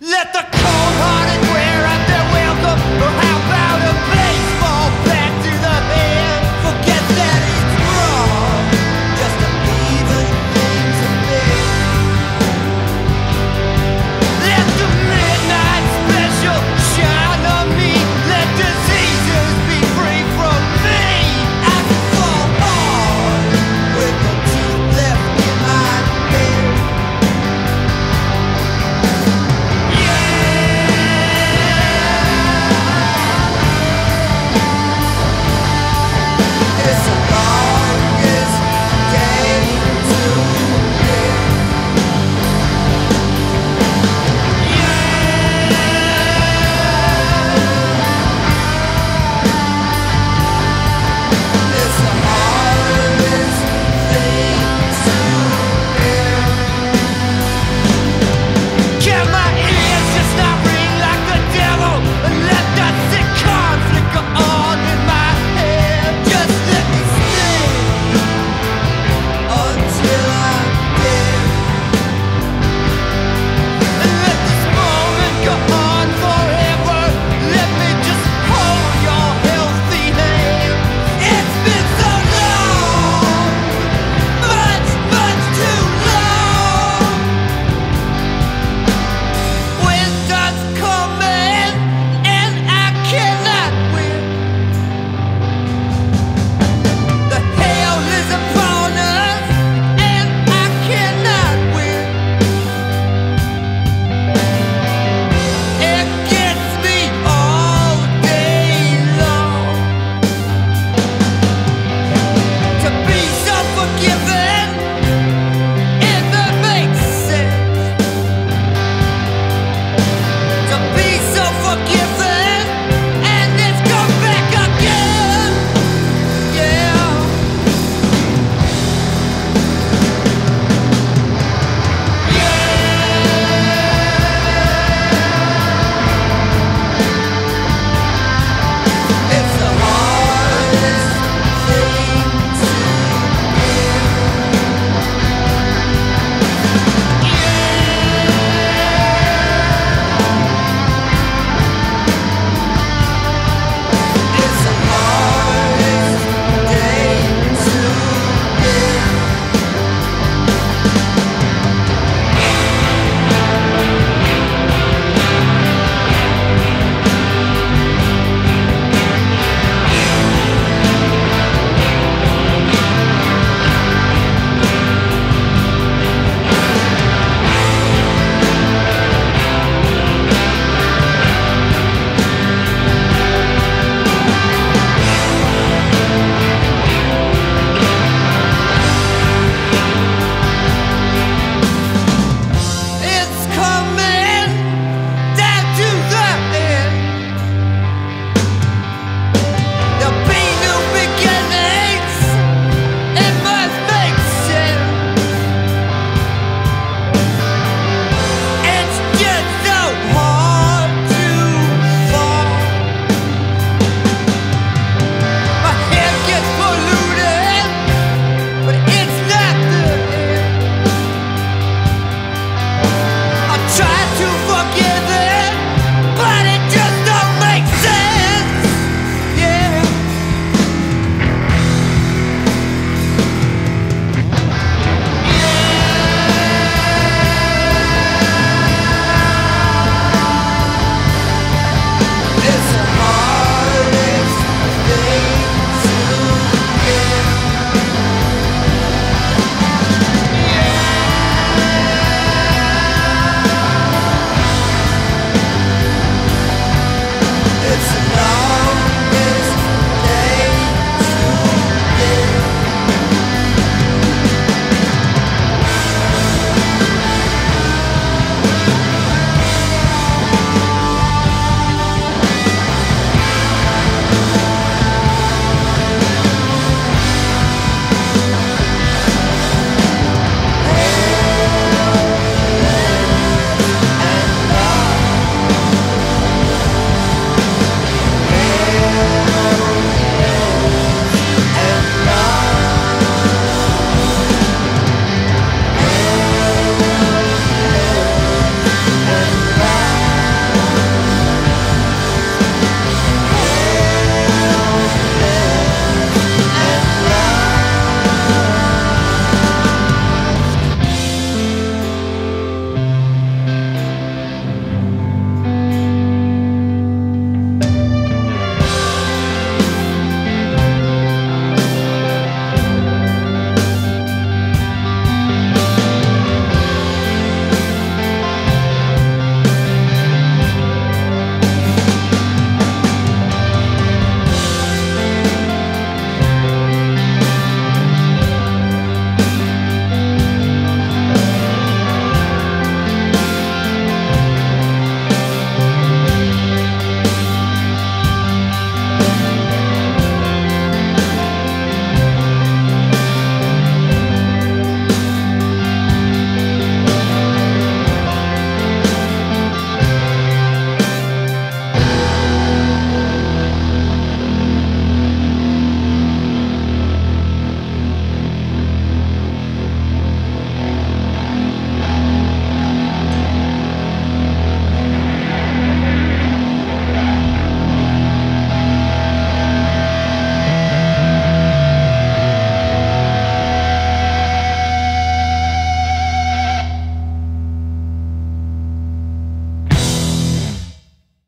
Let the